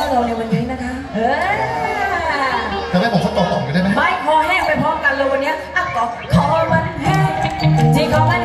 อร์เราในวันนี้นะคะเออทำไม่บอกเขาตก่อมกันได้ไหมไม่คอแห้งไปพร้อมกันเลยวันนี้อะก็คอมันแห้งที่คอมัน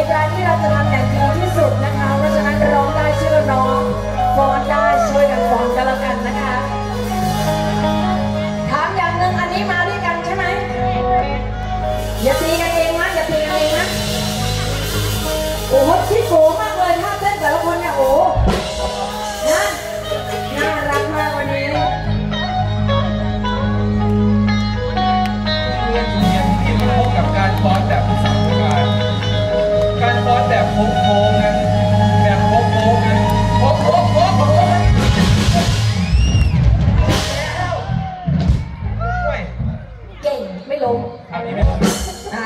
มีการที่เราจะทำอย่างดีที่สุดนะคะ เพราะฉะนั้นร้องได้ชื่อน้องฟ้อนได้ช่วยกันฟ้อนกันแล้วกันนะคะ ถามอย่างหนึ่งอันนี้มาด้วยกันใช่ไหมอย่าตีกันเองนะอย่าตีกันเองนะ โอ้โหชิโกมากเลยท่าเต้นแต่ละคนเนี่ยโอ้ ลง คราวนี้ไม่ต้อง นะ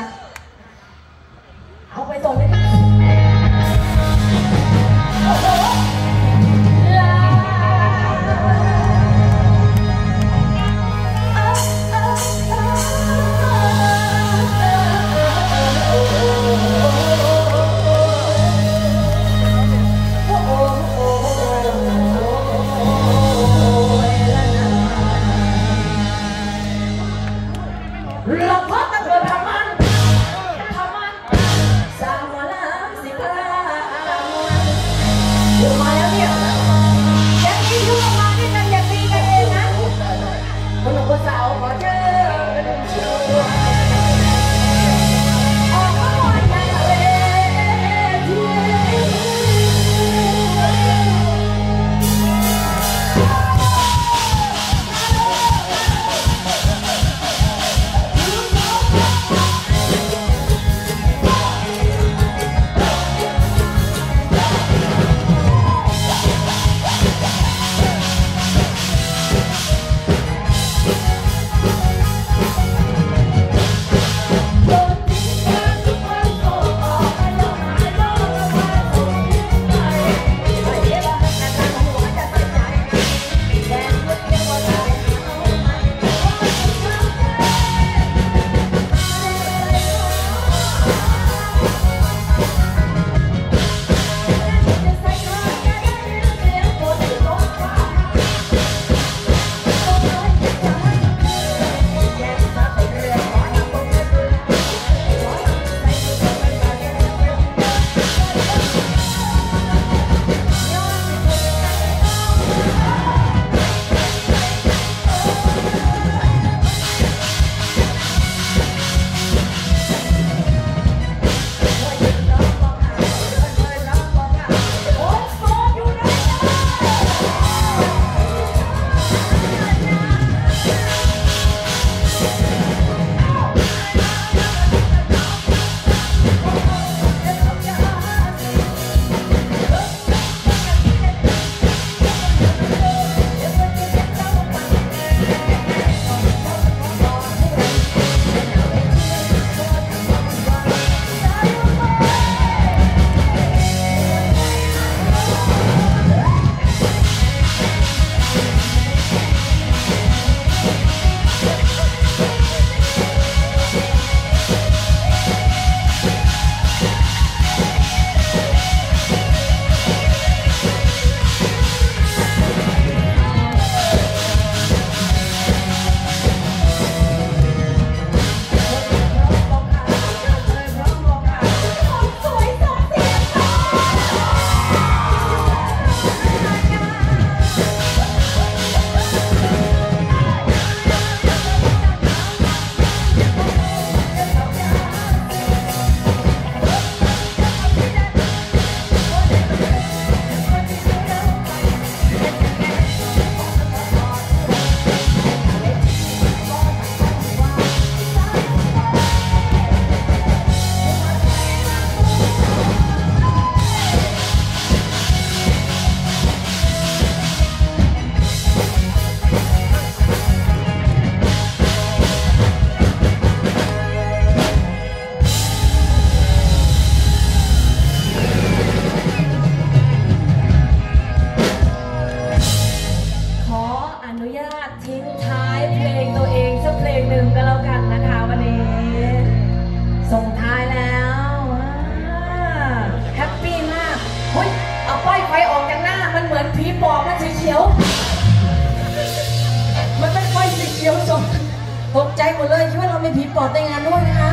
ตกใจหมดเลยคิดว่าเรามีผีปอบในงานด้วยนะคะ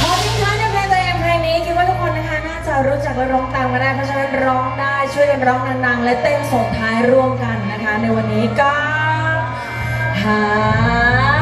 ขอทิ้งท้ายด้วยเพลงตัวเองเพลงนี้คิดว่าทุกคนนะคะน่าจะรู้จักและร้องตามกันได้เพราะฉะนั้นร้องได้ช่วยกันร้องดังๆ และเต้นส่งท้ายร่วมกันนะคะ ในวันนี้ก็หา